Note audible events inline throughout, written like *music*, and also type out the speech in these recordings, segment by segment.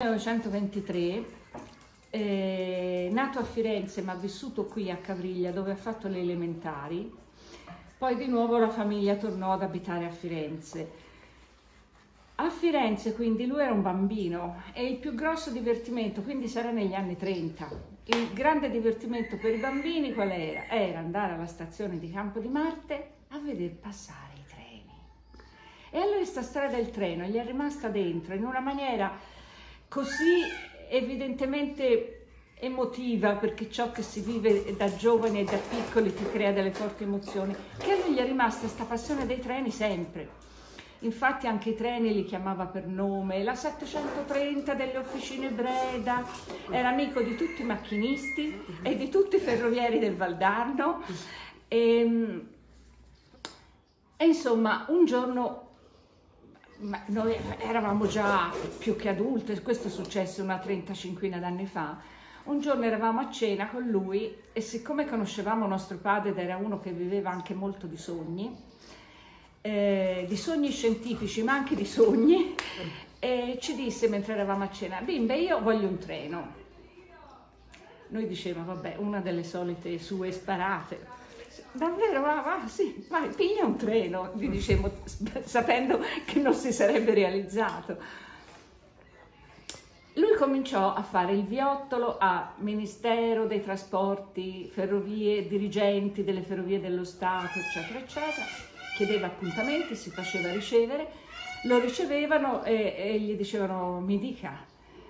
1923, eh, nato a Firenze ma vissuto qui a Cavriglia dove ha fatto le elementari, poi di nuovo la famiglia tornò ad abitare a Firenze. A Firenze quindi lui era un bambino e il più grosso divertimento, quindi sarà negli anni 30, il grande divertimento per i bambini qual era? Era andare alla stazione di Campo di Marte a vedere passare i treni. E allora questa storia del treno gli è rimasta dentro in una maniera così evidentemente emotiva perché ciò che si vive da giovani e da piccoli ti crea delle forti emozioni, che a lui gli è rimasta questa passione dei treni sempre. Infatti anche i treni li chiamava per nome, la 730 delle officine Breda, era amico di tutti i macchinisti e di tutti i ferrovieri del Valdarno e, ehm, e insomma un giorno ma noi eravamo già più che adulte, questo è successo una 35 d'anni fa. Un giorno eravamo a cena con lui e siccome conoscevamo nostro padre ed era uno che viveva anche molto di sogni, eh, di sogni scientifici ma anche di sogni, e ci disse mentre eravamo a cena, bimbe io voglio un treno. Noi dicevamo, vabbè, una delle solite sue sparate davvero, va, va, sì, vai, piglia un treno, gli dicevo, sapendo che non si sarebbe realizzato. Lui cominciò a fare il viottolo a Ministero dei Trasporti, ferrovie, dirigenti delle ferrovie dello Stato, eccetera, eccetera. Chiedeva appuntamenti, si faceva ricevere, lo ricevevano e, e gli dicevano mi dica.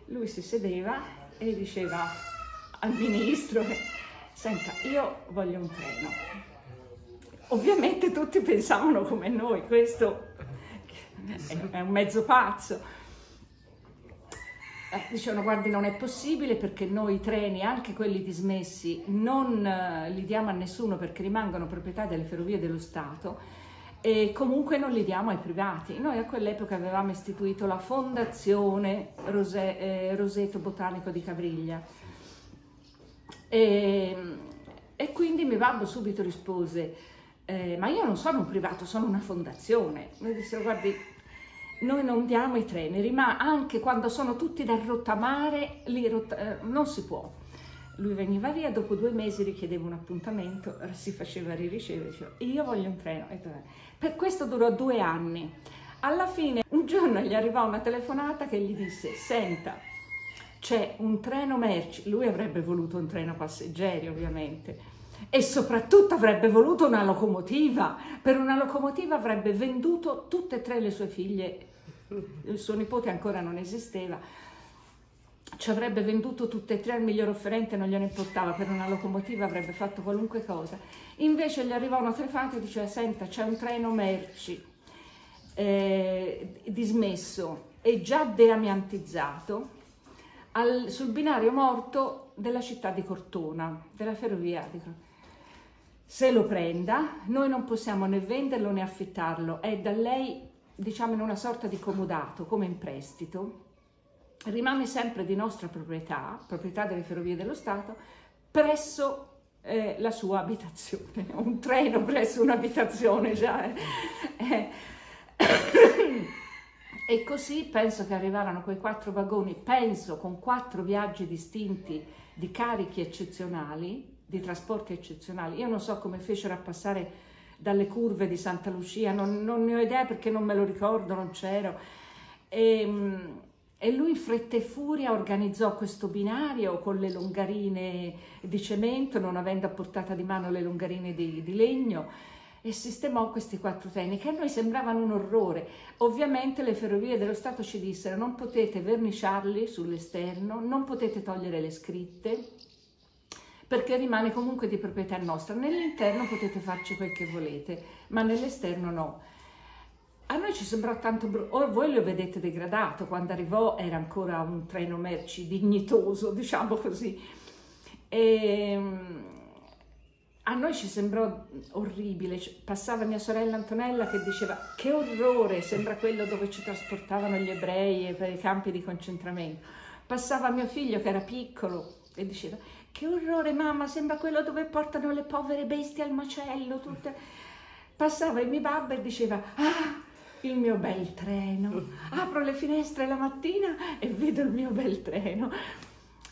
Lui si sedeva e diceva al ministro, senta, io voglio un treno Ovviamente tutti pensavano come noi, questo è un mezzo pazzo. Eh, dicevano guardi non è possibile perché noi i treni, anche quelli dismessi, non eh, li diamo a nessuno perché rimangono proprietà delle ferrovie dello Stato e comunque non li diamo ai privati. Noi a quell'epoca avevamo istituito la Fondazione Rose, eh, Roseto Botanico di Cavriglia e, e quindi mio babbo subito rispose eh, ma io non sono un privato, sono una fondazione. Mi dissero, guardi, noi non diamo i treni, ma anche quando sono tutti da rottamare, rot eh, non si può. Lui veniva via, dopo due mesi richiedeva un appuntamento, si faceva riricevere, diceva, io voglio un treno. Per questo durò due anni. Alla fine, un giorno gli arrivò una telefonata che gli disse, senta, c'è un treno merci, lui avrebbe voluto un treno passeggeri ovviamente, e soprattutto avrebbe voluto una locomotiva. Per una locomotiva avrebbe venduto tutte e tre le sue figlie, il suo nipote ancora non esisteva, ci avrebbe venduto tutte e tre al miglior offerente, non gliene importava, per una locomotiva avrebbe fatto qualunque cosa. Invece gli arrivò una telefonata e diceva, senta, c'è un treno merci eh, dismesso e già deamiantizzato al, sul binario morto della città di Cortona, della ferrovia di Cortona se lo prenda, noi non possiamo né venderlo né affittarlo, è da lei diciamo in una sorta di comodato, come in prestito, rimane sempre di nostra proprietà, proprietà delle ferrovie dello Stato, presso eh, la sua abitazione, *laughs* un treno presso un'abitazione già. Eh. eh. E così penso che arrivarono quei quattro vagoni, penso con quattro viaggi distinti di carichi eccezionali, di trasporti eccezionali. Io non so come fecero a passare dalle curve di Santa Lucia, non, non ne ho idea perché non me lo ricordo, non c'ero. E, ehm, e lui in fretta e furia organizzò questo binario con le longarine di cemento, non avendo a portata di mano le longarine di, di legno, e sistemò questi quattro treni che a noi sembravano un orrore. Ovviamente le ferrovie dello Stato ci dissero non potete verniciarli sull'esterno, non potete togliere le scritte, perché rimane comunque di proprietà nostra. Nell'interno potete farci quel che volete, ma nell'esterno no. A noi ci sembrò tanto brutto, o voi lo vedete degradato, quando arrivò era ancora un treno merci dignitoso, *laughs* diciamo così. E, ehm, a noi ci sembrò orribile, passava mia sorella Antonella che diceva che orrore, sembra quello dove ci trasportavano gli ebrei per i campi di concentramento. Passava mio figlio che era piccolo e diceva che orrore mamma, sembra quello dove portano le povere bestie al macello, tutte. Passava il mio babbo e diceva, ah, il mio bel treno. Apro le finestre la mattina e vedo il mio bel treno.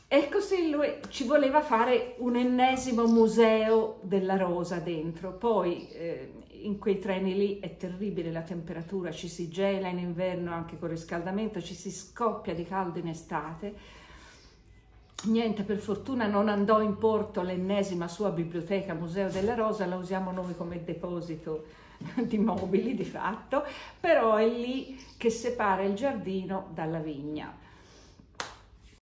E così lui ci voleva fare un ennesimo museo della rosa dentro. Poi eh, in quei treni lì è terribile la temperatura, ci si gela in inverno anche con riscaldamento, ci si scoppia di caldo in estate. Niente, per fortuna non andò in porto l'ennesima sua biblioteca Museo della Rosa, la usiamo noi come deposito *laughs* di mobili di fatto, però è lì che separa il giardino dalla vigna.